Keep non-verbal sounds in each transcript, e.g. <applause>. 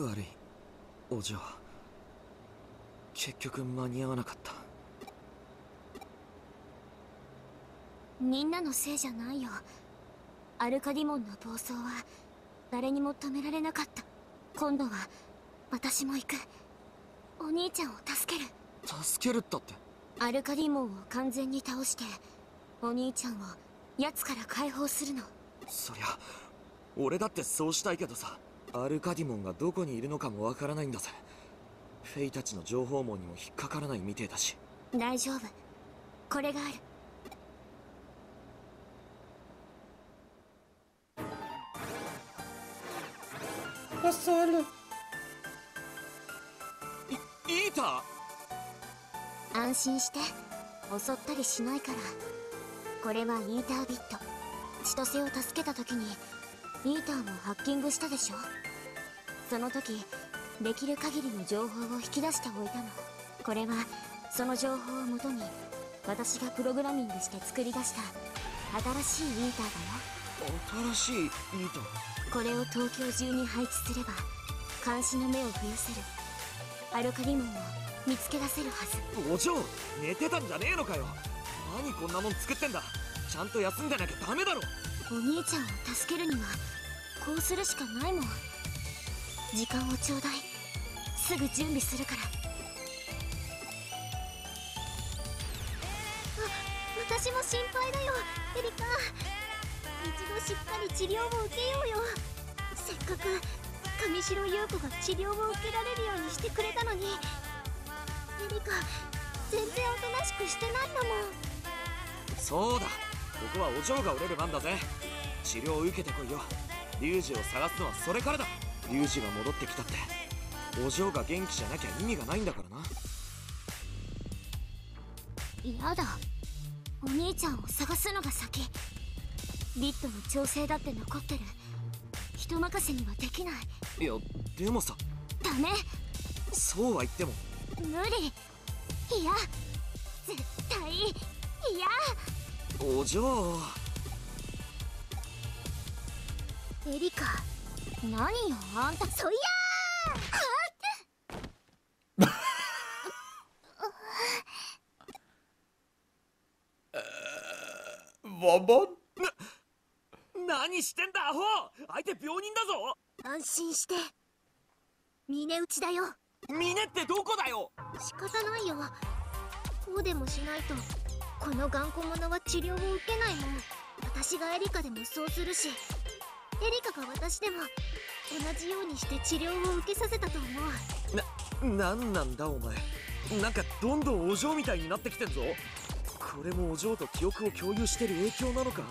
悪い。お嬢。結局間に合わなかった。みんなのせいじゃないよ。アルカディモンの暴走は誰にも止められなかった。今度は私も行く。お兄ちゃんを助ける。助けるったって。アルカディモンを完全に倒してお兄ちゃんを奴から解放するの。そりゃ俺だってそうしたいけどさ。アルカディモンがどこにいるのかもわからないんだぜ。フェイたちの情報網にも引っかからないみてえだし。大丈夫。これがある。Was zur Hölle? いイータ安心して。襲ったりしないからこれはイータービット。千歳を助けた時にイーターをハッキングしたでしょ？その時できる限りの情報を引き出しておいたの。これはその情報をもとに私がプログラミングして作り出した新しいイーターだよ。新しいイータこれを東京中に配置すれば監視の目を増やせる。アルカリモンを見つけ出せるはず。お嬢寝てたんじゃねえのかよ何こんなもん作ってんだ。ちゃんと休んでなきゃダメだろ。お兄ちゃんを助けるにはこうするしかないもん。時間をちょうだい。すぐ準備するから。私も心配だよ。エリカ。一度しっかり治療を受けようよ。せっかく上白優子が治療を受けられるようにしてくれたのに。エリカ全然おとなしくしてないんだも。んそうだ。ここはお嬢が折れる番だぜ。治療を受けてこいよ。リュウジを探すのはそれからだ。リュウジが戻ってきたって。お嬢が元気じゃなきゃ意味がないんだからな。嫌だ。お兄ちゃんを探すのが先。ビットの調整だって残ってる。人任せにはできない。いやでもさ。ダメ。そうは言っても。無理。いや。絶対嫌お嬢。エリカ何よあんた。そいやボンボン。何してんだアホ。相手病人だぞ。ー安心して。峰打ちだよ。峰ってどこだよ。仕方ないよ。こうでもしないとこの頑固者は治療を受けないもん。私がエリカでもそうするしエリカが私でも同じようにして治療を受けさせたと思う。なんなんだお前。なんかどんどんお嬢みたいになってきてんぞ。これもお嬢と記憶を共有してる影響なのか？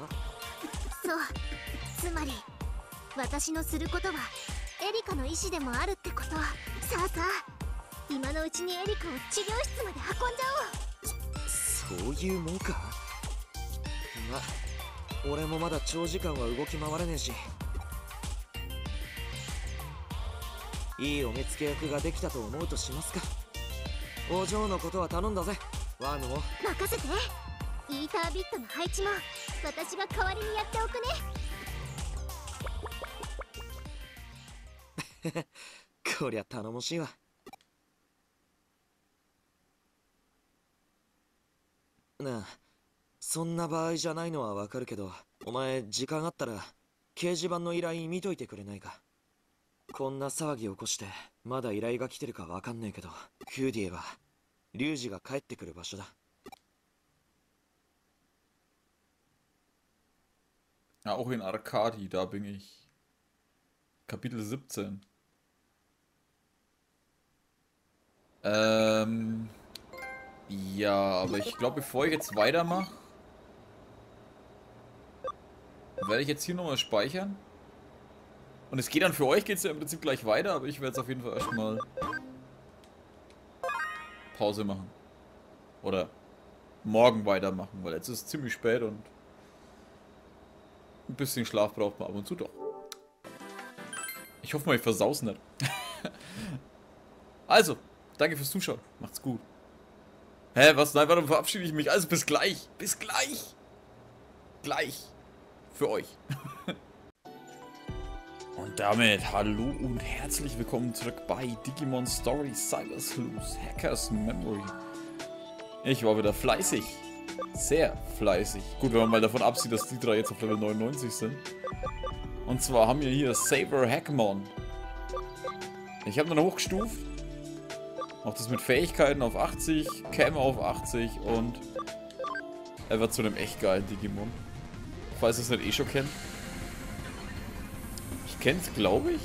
そう。つまり私のすることはエリカの意思でもあるってこと。さあさあ今のうちにエリカを治療室まで運んじゃおうそういうもんか？ま俺もまだ長時間は動き回れねえし。いいお目付け役ができたと思うとしますか。お嬢のことは頼んだぜ。ワームも任せて。イータービットの配置も私が代わりにやっておくね。<laughs> こりゃ頼もしいわなあそんな場合じゃないのはわかるけどお前時間あったら掲示板の依頼見といてくれないかこんな騒ぎ起こしてまだ依頼が来てるかわかんねえけどフーディエはリュウジが帰ってくる場所だ Ja, auch in Arkadi, da bin ich. Kapitel 17. Ähm. Ja, aber ich glaube, bevor ich jetzt weitermache, werde ich jetzt hier nochmal speichern. Und es geht dann für euch, geht es ja im Prinzip gleich weiter, aber ich werde es auf jeden Fall erstmal Pause machen. Oder morgen weitermachen, weil jetzt ist es ziemlich spät und ein bisschen Schlaf braucht man ab und zu doch. Ich hoffe mal, ich versau's nicht. <laughs> also, danke fürs Zuschauen. Macht's gut. Hä, was? Nein, warum verabschiede ich mich? Also, bis gleich. Bis gleich. Gleich. Für euch. <laughs> und damit hallo und herzlich willkommen zurück bei Digimon Story Cyber Sleuth Hackers Memory. Ich war wieder fleißig. Sehr fleißig. Gut, wenn man mal davon absieht, dass die drei jetzt auf Level 99 sind. Und zwar haben wir hier Saber Hackmon. Ich habe ihn hochgestuft. Auch das mit Fähigkeiten auf 80, Cam auf 80 und er wird zu einem echt geilen Digimon. Falls ihr es nicht eh schon kennt. Ich kenne es, glaube ich.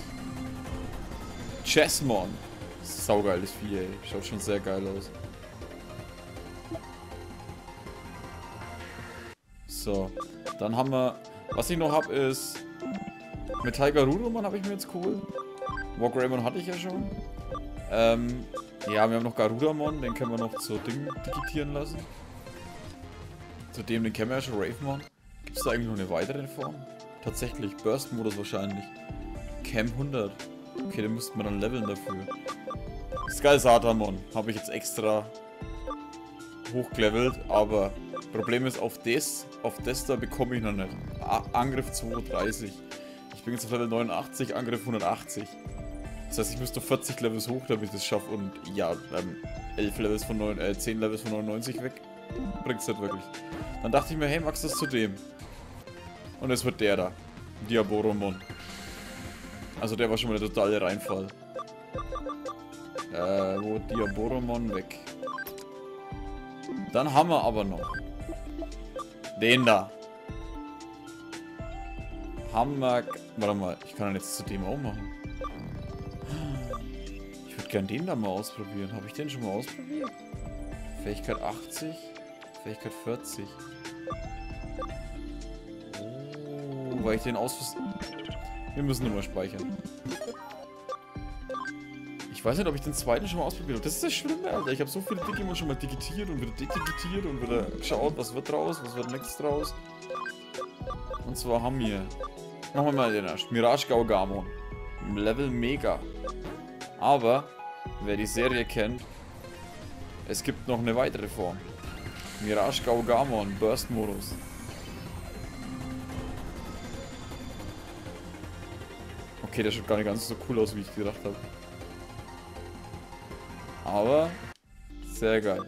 Chessmon. Saugeiles Vieh, ey. Schaut schon sehr geil aus. So, dann haben wir... Was ich noch habe ist... Mit Tiger Rudomon habe ich mir jetzt cool. Wargreymon hatte ich ja schon. Ähm, ja, wir haben noch Garudamon, den können wir noch zur Ding digitieren lassen. Zudem den kennen wir ja schon, Ravemon. Gibt es da eigentlich noch eine weitere Form? Tatsächlich, Burst-Modus wahrscheinlich. Cam 100. Okay, den müssten wir dann leveln dafür. Sky Satamon habe ich jetzt extra hochgelevelt, aber Problem ist, auf das, auf das da bekomme ich noch nicht. A Angriff 230. Ich bin jetzt auf Level 89, Angriff 180. Das heißt, ich müsste 40 Levels hoch, damit ich das schaffe. Und ja, ähm, 11 Levels von 9, äh, 10 Levels von 99 weg. Bringt's nicht wirklich. Dann dachte ich mir, hey, Max, das zu dem. Und es wird der da. Diaboromon. Also der war schon mal der totale Reinfall. Äh, wo Diaboromon weg. Dann haben wir aber noch den da. Hammer. Warte mal, ich kann dann jetzt zu dem auch machen. Gern den da mal ausprobieren. Habe ich den schon mal ausprobiert? Fähigkeit 80, Fähigkeit 40. Oh, weil ich den aus... Wir müssen nochmal speichern. Ich weiß nicht, ob ich den zweiten schon mal ausprobiert habe. Das ist das Schlimme, Alter. Ich habe so viele Digimon schon mal digitiert und wieder dedigitiert und wieder geschaut, was wird draus, was wird nichts draus. Und zwar haben wir... Machen wir mal den. Mirage Gaugamon. Level Mega. Aber, wer die Serie kennt, es gibt noch eine weitere Form. Mirage Gaugamon, Burst-Modus. Okay, der schaut gar nicht ganz so cool aus, wie ich gedacht habe. Aber, sehr geil.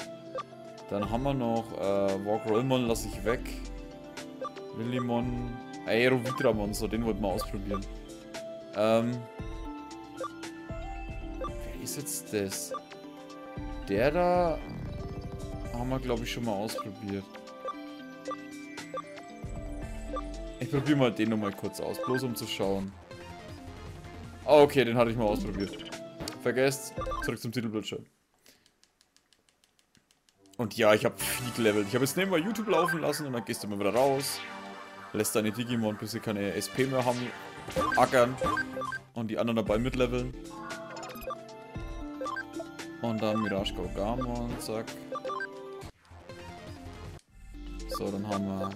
Dann haben wir noch äh, Walk-Rollmon lasse ich weg. Lillimon, Aerovitramon, so den wollten wir ausprobieren. Ähm, ist jetzt das? Der da haben wir, glaube ich, schon mal ausprobiert. Ich probiere mal den nochmal kurz aus, bloß um zu schauen. Oh, okay, den hatte ich mal ausprobiert. Vergesst, zurück zum Titelbildschirm. Und ja, ich habe viel gelevelt. Ich habe jetzt nebenbei YouTube laufen lassen und dann gehst du mal wieder raus. Lässt deine Digimon, bis sie keine SP mehr haben, ackern. Und die anderen dabei mitleveln. Und dann Mirage Gaugamon, zack. So, dann haben wir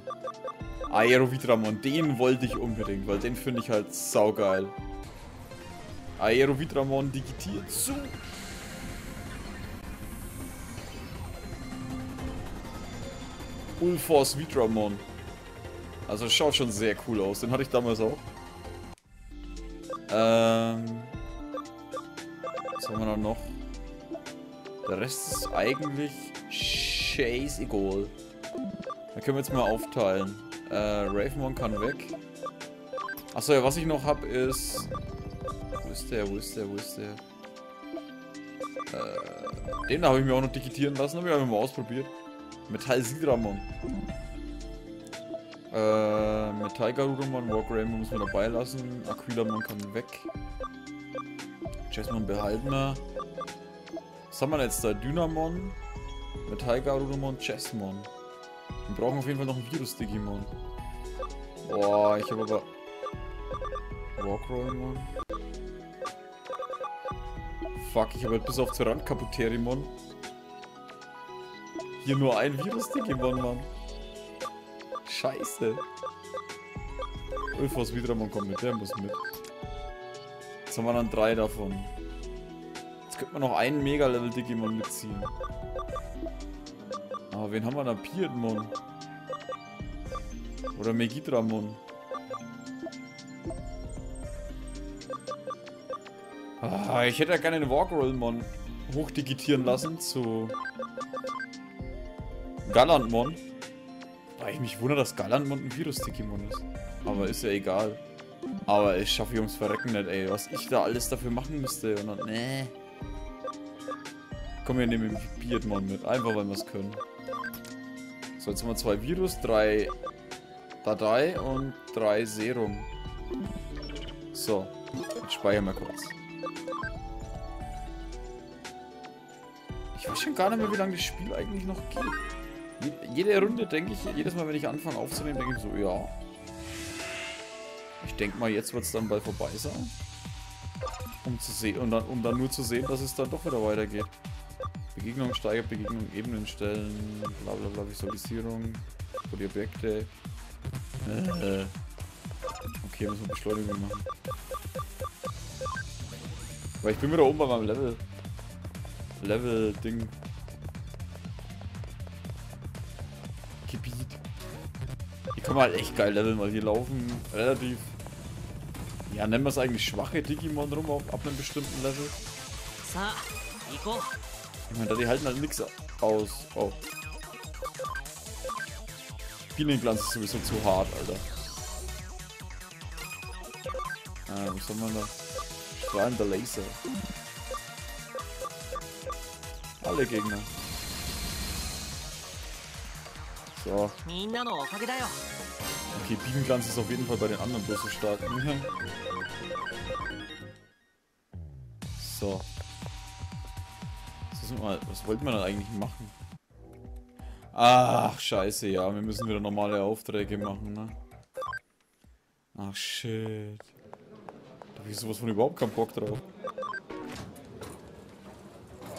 Aerovitramon. Den wollte ich unbedingt, weil den finde ich halt saugeil. Aerovitramon digitiert zu. Ulforce Vitramon. Also schaut schon sehr cool aus. Den hatte ich damals auch. Ähm. Was haben wir noch? Der Rest ist eigentlich Chase egal. Da können wir jetzt mal aufteilen. Äh, Ravenmon kann weg. Achso, ja, was ich noch habe ist... Wo ist der, wo ist der, wo ist der? Äh, den habe ich mir auch noch digitieren lassen, habe ich einfach mal ausprobiert. Metall Sidramon. Äh, Metall Garurumon, Wargreymon müssen wir dabei lassen. Aquilamon kann weg. Chessmon behalten wir. Was haben wir jetzt da? Dynamon, Metall Garurumon, Chessmon. Wir brauchen auf jeden Fall noch ein Virus-Digimon. Boah, ich habe aber... Wargreymon. Fuck, ich habe halt bis auf Terran Kaputerimon hier nur ein Virus-Digimon, Mann. Scheiße. Ulfos Vidramon kommt mit, der muss mit. Jetzt haben wir dann drei davon. Könnte man noch einen Mega-Level-Digimon mitziehen. Aber wen haben wir da? Piedmon. Oder Megidramon. Ah, ich hätte ja gerne den Walkrollmon hochdigitieren lassen zu Galantmon. Weil ich mich wundere, dass Galantmon ein Virus-Digimon ist. Aber ist ja egal. Aber ich schaffe Jungs Verrecken nicht, ey. Was ich da alles dafür machen müsste. Und dann, nee. Komm, wir nehmen Beardmon mit. Einfach, weil wir es können. So, jetzt haben wir zwei Virus, drei Datei und drei Serum. So, jetzt speichern wir kurz. Ich weiß schon gar nicht mehr, wie lange das Spiel eigentlich noch geht. Jede Runde denke ich, jedes Mal, wenn ich anfange aufzunehmen, denke ich so, ja. Ich denke mal, jetzt wird es dann bald vorbei sein. Um zu sehen, und dann, um dann nur zu sehen, dass es dann doch wieder weitergeht. Begegnung steigert, Begegnung Ebenen bla bla bla, Visualisierung, für die Objekte. Äh, okay, müssen wir Beschleunigung machen. Weil ich bin wieder oben bei meinem Level. Level-Ding. Gebiet. Hier kann man halt echt geil leveln, weil hier laufen relativ... Ja, nennen wir es eigentlich schwache Digimon rum auf, ab einem bestimmten Level. Ich meine, die halten halt nichts aus. Oh. Bienenglanz ist sowieso zu hart, Alter. Ah, was soll man da? Strahlender Laser. Alle Gegner. So. Okay, Bienenglanz ist auf jeden Fall bei den anderen bloß so stark. <laughs> so. Was, was wollten wir dann eigentlich machen? Ach, scheiße, ja. Wir müssen wieder normale Aufträge machen, ne? Ach, shit. Da hab ich sowas von überhaupt keinen Bock drauf.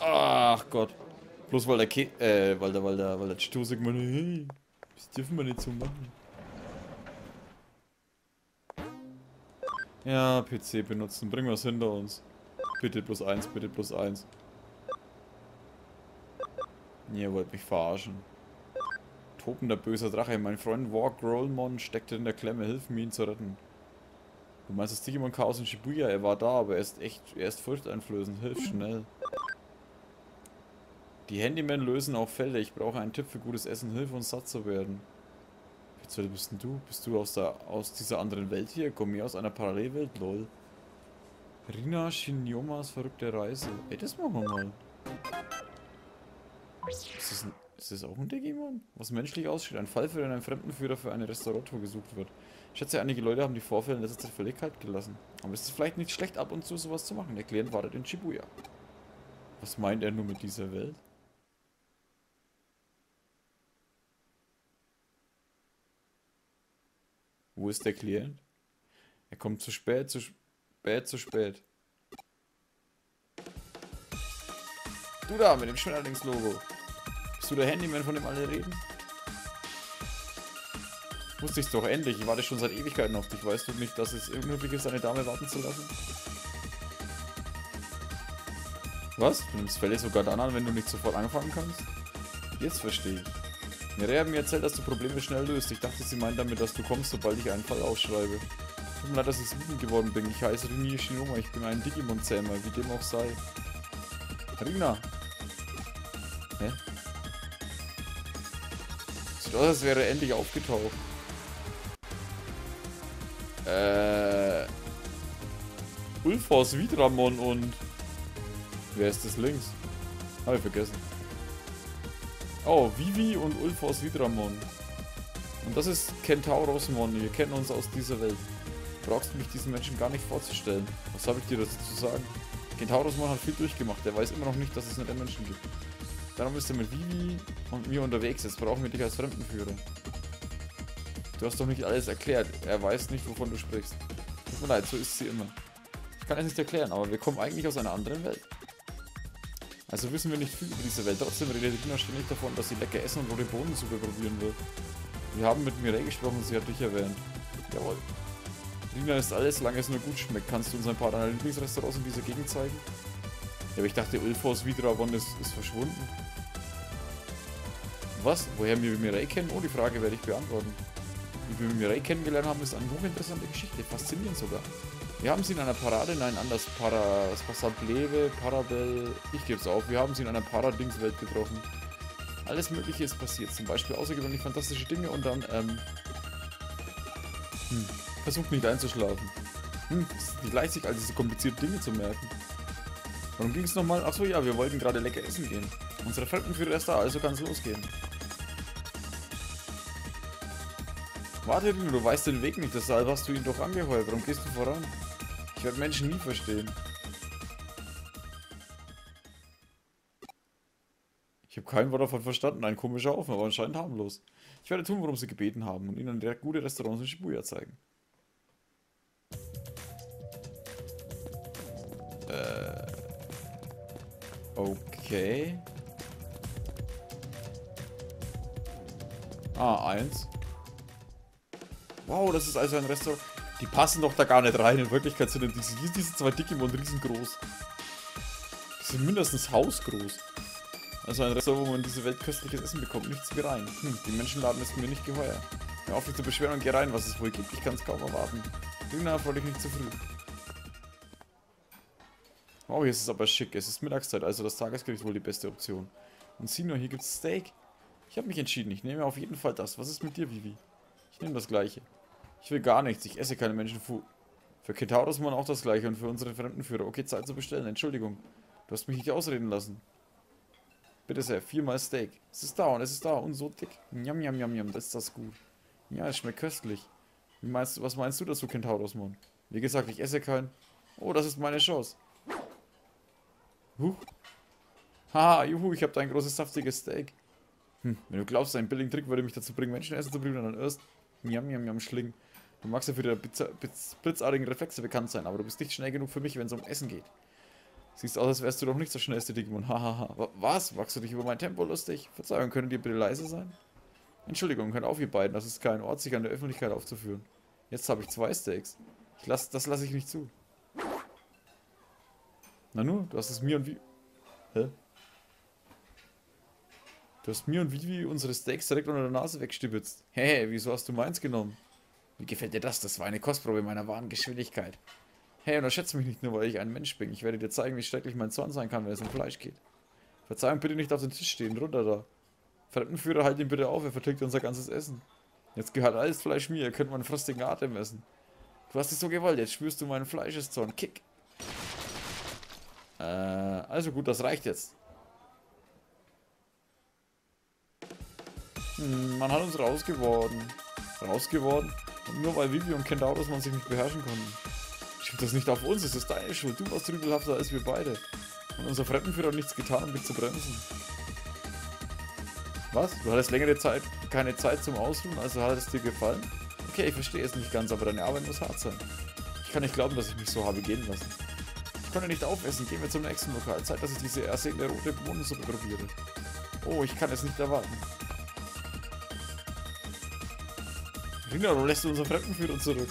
Ach Gott. Bloß weil der Ke äh, weil der, weil der, weil der Stu sagt mal, hey, das dürfen wir nicht so machen. Ja, PC benutzen, bringen wir es hinter uns. Bitte plus eins, bitte plus eins. Ihr wollt mich verarschen. Tobender böser Drache, mein Freund Walk Rollmon steckte in der Klemme, hilf mir ihn zu retten. Du meinst das Digimon Chaos in Shibuya, er war da, aber er ist echt, er ist furchteinflößend, hilf schnell. Die Handymen lösen auch Fälle. Ich brauche einen Tipp für gutes Essen. Hilf uns satt zu werden. Wie bist denn du? Bist du aus, der, aus dieser anderen Welt hier? Komm mir aus einer Parallelwelt, lol. Rina Shinyomas verrückte Reise. Ey, das machen wir mal. Ist das, ein, ist das auch ein Digimon? Was menschlich aussieht. Ein Fall für einen Fremdenführer für eine Restauratur gesucht wird. Ich schätze, einige Leute haben die Vorfälle in letzter Zeit völlig kalt gelassen. Aber es ist vielleicht nicht schlecht, ab und zu sowas zu machen. Erklärend wartet in Shibuya. Was meint er nur mit dieser Welt? Wo ist der Klient? Er kommt zu spät, zu spät, zu spät. Du da mit dem Schmetterlings-Logo. Bist du der Handyman, von dem alle reden? Wusste ich's doch endlich. Ich warte schon seit Ewigkeiten auf dich. Weißt du nicht, dass es unmöglich ist, eine Dame warten zu lassen? Was? Du nimmst Fälle sogar dann an, wenn du nicht sofort anfangen kannst? Jetzt verstehe ich. Mireille hat mir erzählt, dass du Probleme schnell löst. Ich dachte, sie meint damit, dass du kommst, sobald ich einen Fall ausschreibe. Tut mir leid, dass ich wütend geworden bin. Ich heiße Rini Shinoma, ich bin ein Digimon-Zähmer, wie dem auch sei. Rina! Hä? Sieht aus, als wäre endlich aufgetaucht. Äh... Ulfos Vidramon und... Wer ist das links? Habe ich vergessen. Oh, Vivi und Ulfos Vidramon. Und das ist Kentaurosmon. Wir kennen uns aus dieser Welt. Du brauchst mich diesen Menschen gar nicht vorzustellen. Was habe ich dir dazu zu sagen? Kentaurosmon hat viel durchgemacht. Er weiß immer noch nicht, dass es nicht einen Menschen gibt. Darum ist er mit Vivi und mir unterwegs. Jetzt brauchen wir dich als Fremdenführer. Du hast doch nicht alles erklärt. Er weiß nicht, wovon du sprichst. Tut mir leid, so ist sie immer. Ich kann es nicht erklären, aber wir kommen eigentlich aus einer anderen Welt. Also wissen wir nicht viel über diese Welt. Trotzdem redet Rina ständig davon, dass sie lecker Essen und rote Bohnensuppe probieren will. Wir haben mit Mireille gesprochen und sie hat dich erwähnt. Jawohl. Rina ist alles, solange es nur gut schmeckt. Kannst du uns ein paar deiner Lieblingsrestaurants in dieser Gegend zeigen? Ja, aber ich dachte, Ulfos Vidravon ist, ist verschwunden. Was? Woher wir Mireille kennen? Oh, die Frage werde ich beantworten. Wie wir Mireille kennengelernt haben, ist eine hochinteressante Geschichte. Faszinierend sogar. Wir haben sie in einer Parade, nein, anders, Para, Spassableve, Parabel, ich gebe es auf, wir haben sie in einer Paradingswelt getroffen. Alles mögliche ist passiert, zum Beispiel außergewöhnlich fantastische Dinge und dann, ähm, hm, versucht nicht einzuschlafen. Hm, es ist nicht leicht, sich all diese komplizierten Dinge zu merken. Warum ging es nochmal? Achso, ja, wir wollten gerade lecker essen gehen. Unsere Fremdenführer ist da, also kann es losgehen. Warte, du weißt den Weg nicht, deshalb hast du ihn doch angeheuert. Warum gehst du voran? Ich werde Menschen nie verstehen. Ich habe kein Wort davon verstanden. Ein komischer Haufen, aber anscheinend harmlos. Ich werde tun, worum sie gebeten haben und ihnen direkt gute Restaurants in Shibuya zeigen. Äh. Okay. Ah, eins. Wow, das ist also ein Restaurant. Die passen doch da gar nicht rein. In Wirklichkeit sind diese, diese zwei Digimon riesengroß. Die sind mindestens hausgroß. Also ein Restaurant, wo man diese Welt köstliches Essen bekommt. Nichts wie rein. Hm, die Menschenladen ist mir nicht geheuer. Hör auf, dich zu beschweren und geh rein, was es wohl gibt. Ich kann es kaum erwarten. Luna, freu dich nicht zu früh. Wow, hier ist es aber schick. Es ist Mittagszeit, also das Tagesgericht wohl die beste Option. Und sieh nur, hier gibt's Steak. Ich habe mich entschieden. Ich nehme auf jeden Fall das. Was ist mit dir, Vivi? Ich nehme das gleiche. Ich will gar nichts. Ich esse keine Menschenfu. Für Kentaurus Mann auch das gleiche und für unsere Fremdenführer. Okay, Zeit zu bestellen. Entschuldigung. Du hast mich nicht ausreden lassen. Bitte sehr, viermal Steak. Es ist da und es ist da und so dick. Njam, njam, njam, njam, das ist das gut. Ja, es schmeckt köstlich. Meinst du, was meinst du dazu, Kentaurus Mann? Wie gesagt, ich esse kein... Oh, das ist meine Chance. Huch. Haha, juhu, ich habe da ein großes, saftiges Steak. Hm, wenn du glaubst, ein billigen Trick würde mich dazu bringen, Menschen essen zu bringen, dann erst... Njam, njam, njam, schlingen. Du magst ja für deine blitzartigen Reflexe bekannt sein, aber du bist nicht schnell genug für mich, wenn es um Essen geht. Siehst aus, als wärst du doch nicht der schnellste Digimon. Hahaha. Was? Machst du dich über mein Tempo lustig? Verzeihung, können ihr bitte leise sein? Entschuldigung, hört auf, ihr beiden. Das ist kein Ort, sich an der Öffentlichkeit aufzuführen. Jetzt habe ich zwei Steaks. Ich lass, das lasse ich nicht zu. Na nur, du hast es mir und wie... Hä? Du hast mir und Vivi unsere Steaks direkt unter der Nase wegstibitzt. Hey, wieso hast du meins genommen? Wie gefällt dir das? Das war eine Kostprobe meiner wahren Geschwindigkeit. Hey, unterschätze mich nicht nur, weil ich ein Mensch bin. Ich werde dir zeigen, wie schrecklich mein Zorn sein kann, wenn es um Fleisch geht. Verzeihung, bitte nicht auf den Tisch stehen. Runter da. Fremdenführer, halt ihn bitte auf. Er vertilgt unser ganzes Essen. Jetzt gehört alles Fleisch mir. Ihr könnt meinen frostigen Atem essen. Du hast es so gewollt. Jetzt spürst du meinen Fleischeszorn. Kick. Äh, also gut, das reicht jetzt. Hm, man hat uns rausgeworden. Rausgeworden? Und nur weil Vivi und Kentaurus man sich nicht beherrschen konnten. Schieb das nicht auf uns, es ist deine Schuld. Du warst rübelhafter als wir beide. Und unser Fremdenführer hat nichts getan, um dich zu bremsen. Was? Du hattest längere Zeit, keine Zeit zum Ausruhen, also hat es dir gefallen? Okay, ich verstehe es nicht ganz, aber deine Arbeit muss hart sein. Ich kann nicht glauben, dass ich mich so habe gehen lassen. Ich konnte nicht aufessen, gehen wir zum nächsten Lokal. Zeit, dass ich diese ersehnte rote Bohnensuppe probiere. Oh, ich kann es nicht erwarten. Rina, du lässt unseren Fremdenführer zurück.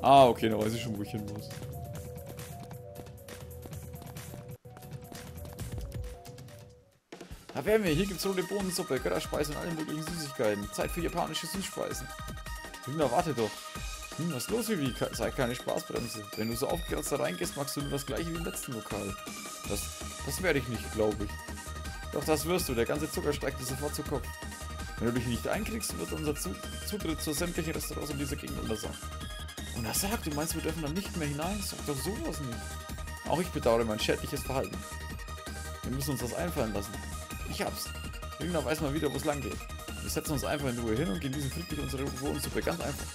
Ah, okay, dann weiß ich schon, wo ich hin muss. Da wären wir. Hier gibt's rote Bohnensuppe, Götterspeise und alle möglichen Süßigkeiten. Zeit für japanische Süßspeisen. Rina, warte doch. Hm, was ist los, Vivi? Sei keine Spaßbremse. Wenn du so aufgeratzt da reingehst, magst du nur das gleiche wie im letzten Lokal. Das, das werde ich nicht, glaube ich. Doch das wirst du, der ganze Zucker steigt dir sofort zu Kopf. Wenn du dich nicht einkriegst, wird unser Zutritt zu sämtlichen Restaurants in dieser Gegend untersagt. Und er sagt, du meinst, wir dürfen dann nicht mehr hinein? Sag doch sowas nicht. Auch ich bedauere mein schädliches Verhalten. Wir müssen uns das einfallen lassen. Ich hab's. Irgendwann weiß mal wieder, wo es lang geht. Wir setzen uns einfach in Ruhe hin und genießen friedlich unsere Wohnsuppe. Ganz einfach.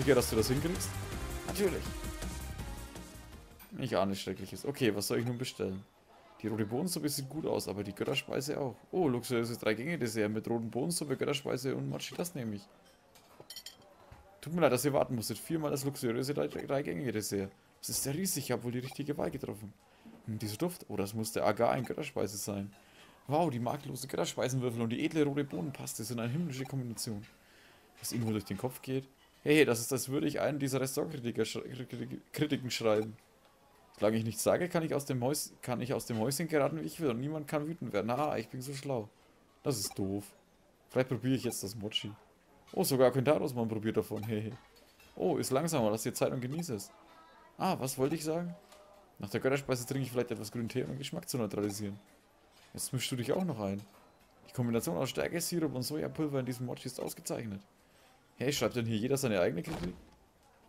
Sicher, dass du das hinkriegst? Natürlich. Ich ahne Schreckliches. Okay, was soll ich nun bestellen? Die rote Bohnensuppe sieht gut aus, aber die Götterspeise auch. Oh, luxuriöses Drei-Gänge-Dessert mit roten Bohnensuppe, Götterspeise und Mochi, das nehme ich. Tut mir leid, dass ihr warten musstet. Viermal das luxuriöse Drei-Gänge-Dessert. Das ist sehr riesig, ich habe wohl die richtige Wahl getroffen. Hm, dieser Duft, oh, das muss der Agar ein Götterspeise sein. Wow, die makellose Götterspeisenwürfel und die edle rote Bohnenpaste sind eine himmlische Kombination. Was ihnen wohl durch den Kopf geht? Hey, das ist, als würde ich einen dieser Restaurantkritiken schreiben. Solange ich nichts sage, kann ich, aus dem Häus kann ich aus dem Häuschen geraten, wie ich will. Und niemand kann wütend werden. Ah, ich bin so schlau. Das ist doof. Vielleicht probiere ich jetzt das Mochi. Oh, sogar Kentaros mal probiert davon. Hehe. oh, ist langsamer. Lass dir Zeit und genieße es. Ah, was wollte ich sagen? Nach der Götterspeise trinke ich vielleicht etwas grünen Tee, um den Geschmack zu neutralisieren. Jetzt mischst du dich auch noch ein. Die Kombination aus Stärke, Sirup und Sojapulver in diesem Mochi ist ausgezeichnet. Hey, schreibt denn hier jeder seine eigene Kritik?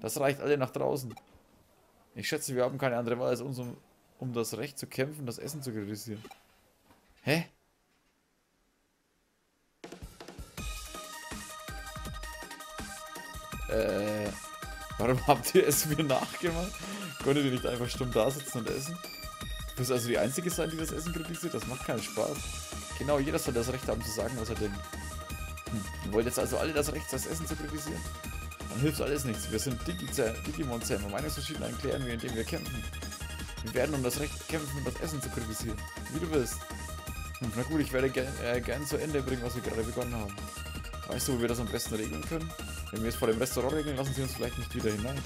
Das reicht alle nach draußen. Ich schätze, wir haben keine andere Wahl, als uns um, um das Recht zu kämpfen, das Essen zu kritisieren. Hä? Äh, warum <laughs> habt ihr es mir nachgemacht? Konntet ihr nicht einfach stumm da sitzen und essen? Du bist also die Einzige sein, die das Essen kritisiert? Das macht keinen Spaß. Genau, jeder soll das Recht haben zu sagen, was er denkt. Hm. Ihr wollt jetzt also alle das Recht, das Essen zu kritisieren? Dann hilft alles nichts. Wir sind Digimon-Zähmer. Meinungsverschieden klären wir, indem wir kämpfen. Wir werden um das Recht kämpfen, das Essen zu kritisieren. Wie du willst. Hm, na gut, ich werde gern, äh, gern zu Ende bringen, was wir gerade begonnen haben. Weißt du, wo wir das am besten regeln können? Wenn wir es vor dem Restaurant regeln, lassen sie uns vielleicht nicht wieder hinein.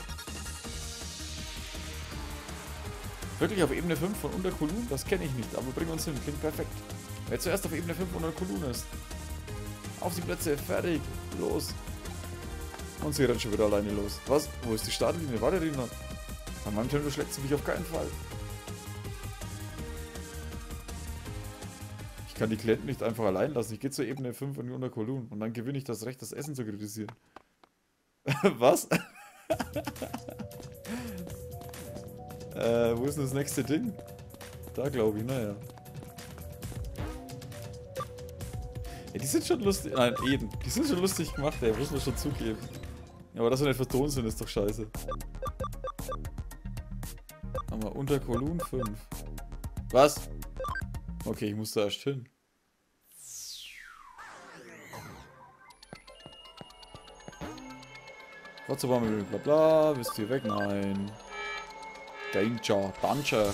Wirklich auf Ebene 5 von Unterkulun? Das kenne ich nicht, aber bring uns hin, klingt perfekt. Wer zuerst auf Ebene 5 von Unterkulun ist. Auf die Plätze, fertig, los. Und sie rennt schon wieder alleine los. Was? Wo ist die Startlinie? Warte, Rina. An meinem Tempel schlägt sie mich auf keinen Fall. Ich kann die Klienten nicht einfach allein lassen. Ich gehe zur Ebene 5 von Unterkulun und dann gewinne ich das Recht, das Essen zu kritisieren. <laughs> Was? <laughs> äh, wo ist denn das nächste Ding? Da glaube ich, naja. Ja, die sind schon lustig. Nein, eben. Die sind schon lustig gemacht, ey. Muss man schon zugeben. Ja, aber dass wir nicht vertont sind, ist doch scheiße. Haben wir unter Kolun 5. Was? Okay, ich muss da erst hin. Dazu waren wir bla bla, bist du weg? Nein. Danger, Danger.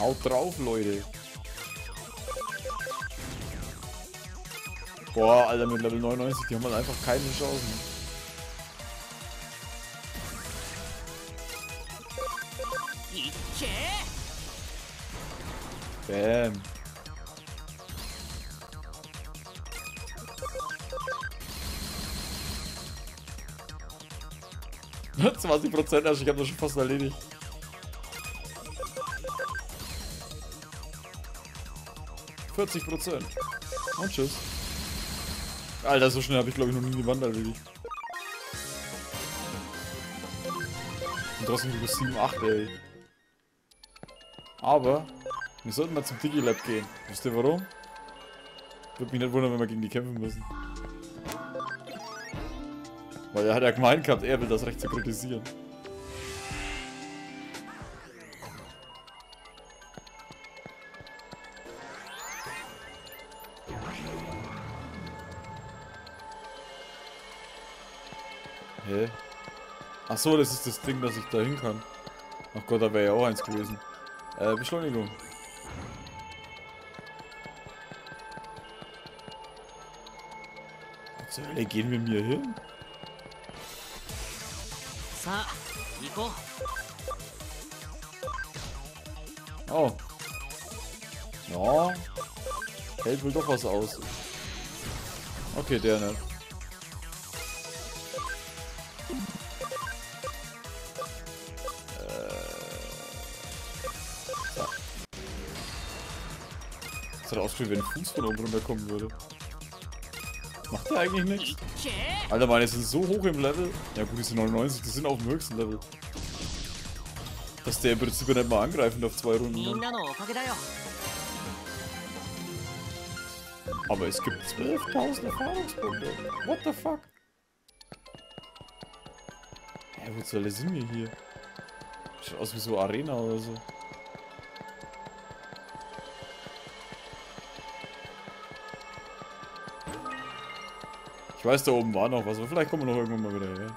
Haut drauf, Leute. Boah, Alter, mit Level 99, die haben halt einfach keine Chancen. Bam. <laughs> 20% also ich habe das schon fast erledigt. Vierzig Prozent. Und tschüss. Alter, so schnell habe ich glaube ich noch nie die Wand erledigt. Und trotzdem bis 7, 8, ey. Aber, wir sollten mal zum Digilab gehen. Wisst ihr warum? Würde mich nicht wundern, wenn wir gegen die kämpfen müssen. Weil er hat ja gemeint gehabt, er will das Recht zu kritisieren. So, das ist das Ding, dass ich da hin kann. Ach Gott, da wäre ja auch eins gewesen. Äh, Beschleunigung. Zur Hölle gehen wir mir hin? Oh. Ja. Hält wohl doch was aus. Okay, der nicht. Das hat ausgeführt, wenn ein Fuß von oben runterkommen würde. Macht der eigentlich nichts? Alter, meine sind so hoch im Level. Ja gut, die sind 99, die sind auf dem höchsten Level. Dass der im Prinzip nicht mal angreifen auf zwei Runden. Aber es gibt 12.000 Erfahrungspunkte. What the fuck? Hä, hey, wo zur Hölle sind wir hier? Schaut aus wie so Arena oder so. Ich weiß, da oben war noch was, aber vielleicht kommen wir noch irgendwann mal wieder her.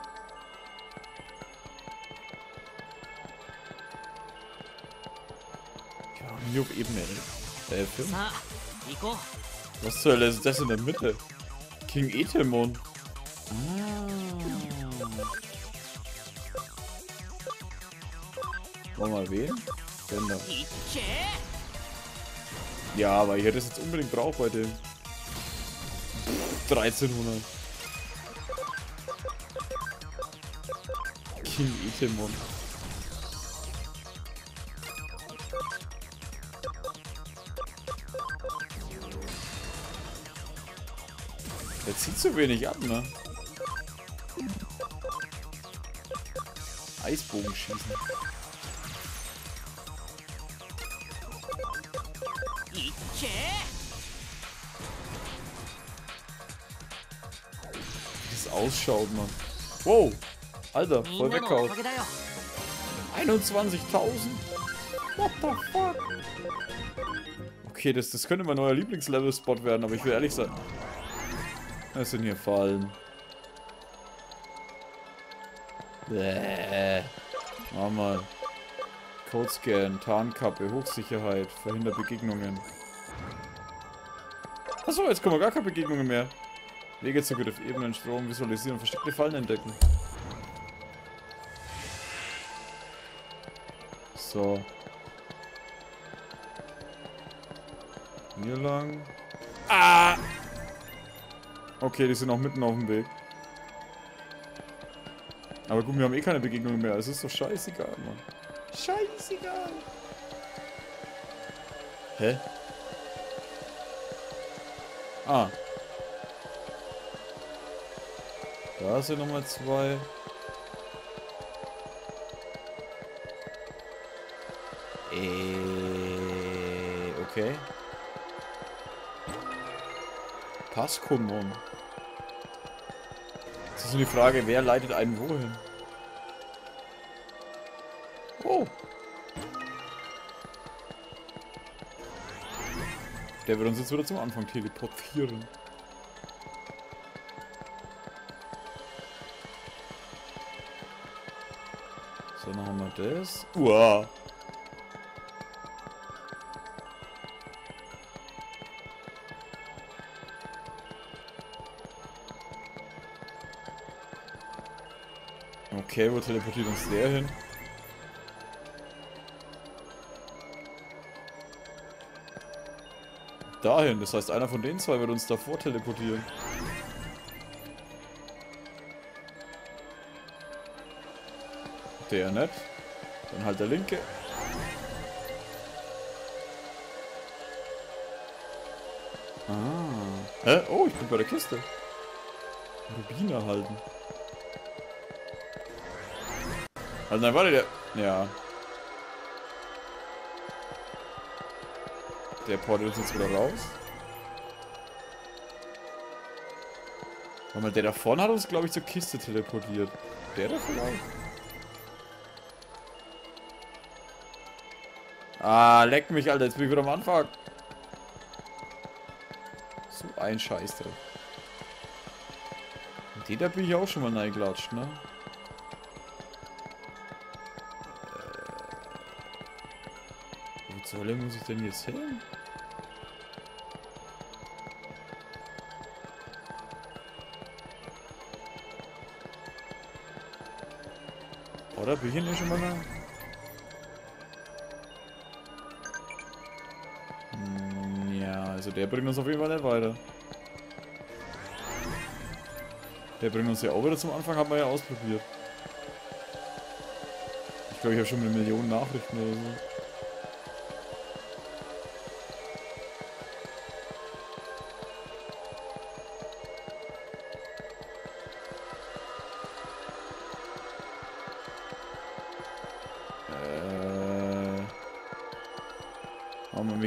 Nie auf Ebene 11. Was zur Hölle ist das in der Mitte? King Etemon. Ah. Wollen wir mal wen? Denn da. Ja, aber ich hätte es jetzt unbedingt braucht bei dem. 1300. King Itemon. Der zieht zu wenig ab, ne? Eisbogen schießen. Wie das ausschaut, Mann. Wow. Alter, voll weggehauen. 21.000? What the fuck? Okay, das, das könnte mein neuer Lieblingslevel-Spot werden, aber ich will ehrlich sein. Was sind hier Fallen? Bäh. Mach mal. Codescan, Tarnkappe, Hochsicherheit, verhindert Begegnungen. Achso, jetzt kommen wir gar keine Begegnungen mehr. Wege Zugriff, Ebenen, Strom, visualisieren, versteckte Fallen entdecken. So. Hier lang. Ah! Okay, die sind auch mitten auf dem Weg. Aber gut, wir haben eh keine Begegnung mehr. Es ist doch scheißegal, Mann. Scheißegal. Hä? Ah. Da sind nochmal zwei. Äh, okay. Passkommun. Das ist nur die Frage, wer leitet einen wohin? Oh. Der wird uns jetzt wieder zum Anfang teleportieren. So, dann haben wir das. Uah. Okay, wo teleportiert uns der hin? Dahin, das heißt, einer von den zwei wird uns davor teleportieren. Der nicht. Dann halt der linke. Ah. Hä? Oh, ich bin bei der Kiste. Rubine halten. Also nein, warte, der... Ja. Der portet uns jetzt wieder raus. Warte mal, der da vorne hat uns, glaube ich, zur Kiste teleportiert. Der da vielleicht? Ah, leck mich, Alter. Jetzt bin ich wieder am Anfang. So ein Scheiß drin. Den da bin ich auch schon mal reingelatscht, ne? Zur Hölle muss ich denn jetzt hin? Oder bin ich hier schon mal da? Hm, Ja, also der bringt uns auf jeden Fall nicht weiter. Der bringt uns ja auch wieder zum Anfang, haben wir ja ausprobiert. Ich glaube, ich habe schon eine Million Nachrichten oder so.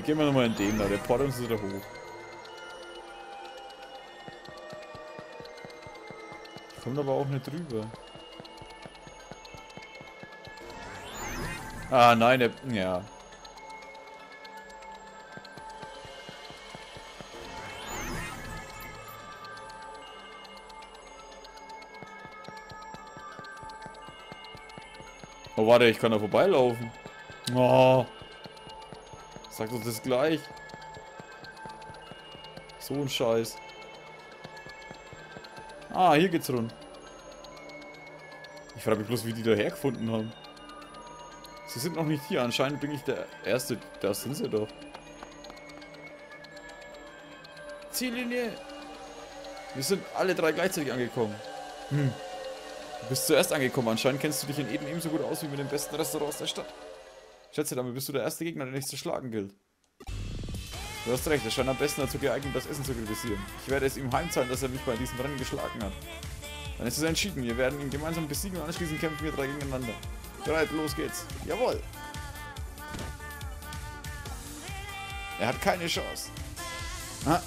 Wir gehen mal nochmal in den da, der portet uns wieder hoch. Kommt aber auch nicht drüber. Ah, nein, der. Ja. Oh, warte, ich kann da vorbeilaufen. Oh. Sag doch das gleich. So ein Scheiß. Ah, hier geht's rund. Ich frage mich bloß, wie die da hergefunden haben. Sie sind noch nicht hier. Anscheinend bin ich der Erste. Da sind sie doch. Ziellinie. Wir sind alle drei gleichzeitig angekommen. Hm. Du bist zuerst angekommen. Anscheinend kennst du dich in Eden ebenso gut aus wie mit den besten Restaurants der Stadt. Schätze, damit bist du der erste Gegner, der es zu schlagen gilt. Du hast recht, er scheint am besten dazu geeignet, das Essen zu kritisieren. Ich werde es ihm heimzahlen, dass er mich bei diesem Rennen geschlagen hat. Dann ist es entschieden. Wir werden ihn gemeinsam besiegen und anschließend kämpfen wir drei gegeneinander. Bereit, los geht's. Jawohl! Er hat keine Chance. Ha,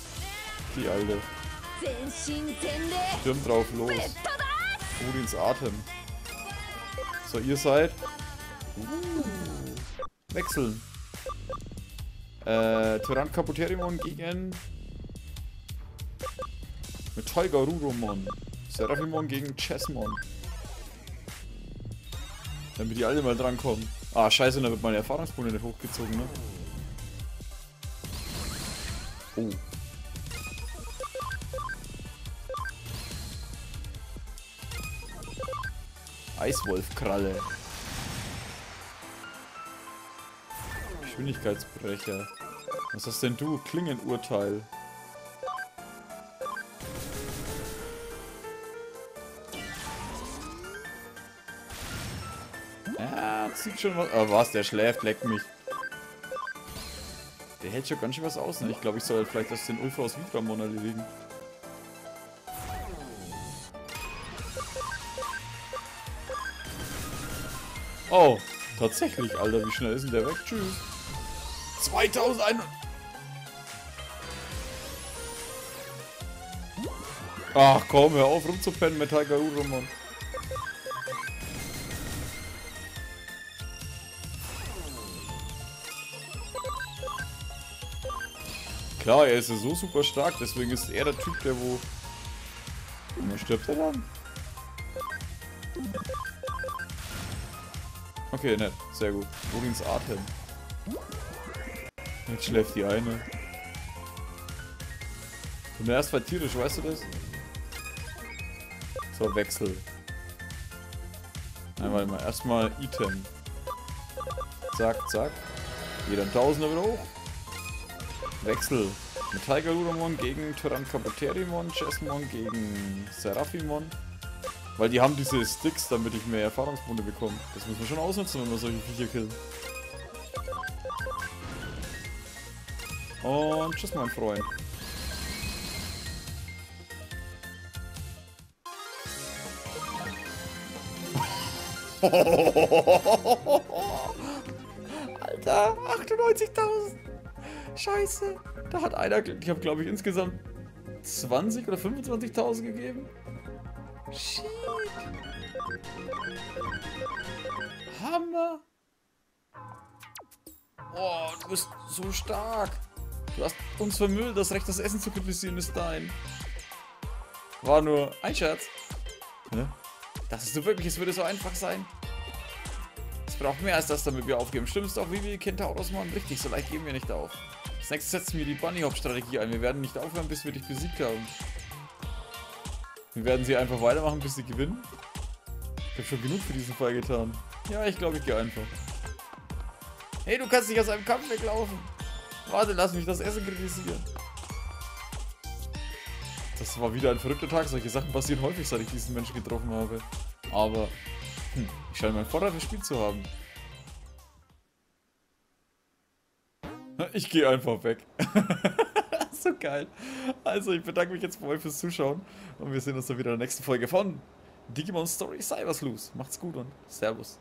die Alte. Stimmt drauf, los. Udins Atem. So, ihr seid... Uh wechseln. Äh, Tyrann Kaputerimon gegen. Metall Garurumon. Seraphimon gegen Chessmon. Damit die alle mal drankommen. Ah, scheiße, da wird meine Erfahrungspunkte nicht hochgezogen, ne? Oh. Eiswolfkralle. Geschwindigkeitsbrecher. Was hast denn du? Klingenurteil. Ja, sieht schon was. Oh, was? Der schläft, leckt mich. Der hält schon ganz schön was aus, ne? Ich glaube, ich soll halt vielleicht das den Ulfa aus Vitramon erledigen. Oh, tatsächlich, Alter. Wie schnell ist denn der weg? Tschüss. 2100. Ach komm, hör auf rumzupennen, Metall Garurumon. Klar, er ist ja so super stark, deswegen ist er der Typ, der wo... Dann stirbt er dann? Okay, nett. Sehr gut. Odins Atem. Jetzt schläft die eine. Der erst war tierisch, weißt du das? So, Wechsel. Einmal mal erstmal Item. Zack, zack. Jeder Tausender wieder hoch. Wechsel. Metallgarurumon gegen Tyrankapoterimon, Chessmon gegen Seraphimon. Weil die haben diese Sticks, damit ich mehr Erfahrungspunkte bekomme. Das muss man schon ausnutzen, wenn man solche Viecher killt. Und tschüss, mein Freund. <laughs> Alter, 98.000. Scheiße. Da hat einer, ich habe glaube ich insgesamt 20 oder 25.000 gegeben. Shit. Hammer. Oh, du bist so stark. Du hast uns vermüllt, das Recht, das Essen zu kritisieren, ist dein. War nur ein Scherz. Hä? Dachtest du wirklich, es würde so einfach sein? Es braucht mehr als das, damit wir aufgeben. Stimmst auch, wie wir Kentauros machen? Richtig, so leicht geben wir nicht auf. Als nächstes setzen wir die Bunny Hop Strategie ein. Wir werden nicht aufhören, bis wir dich besiegt haben. Wir werden sie einfach weitermachen, bis sie gewinnen. Ich habe schon genug für diesen Fall getan. Ja, ich glaube, ich gehe einfach. Hey, du kannst nicht aus einem Kampf weglaufen. Warte, lass mich das Essen kritisieren. Das war wieder ein verrückter Tag. Solche Sachen passieren häufig, seit ich diesen Menschen getroffen habe. Aber hm, ich scheine mein Vorrat verspielt zu haben. Ich gehe einfach weg. <laughs> so geil. Also, ich bedanke mich jetzt bei euch fürs Zuschauen. Und wir sehen uns dann wieder in der nächsten Folge von Digimon Story Cyber Sleuth. Macht's gut und Servus.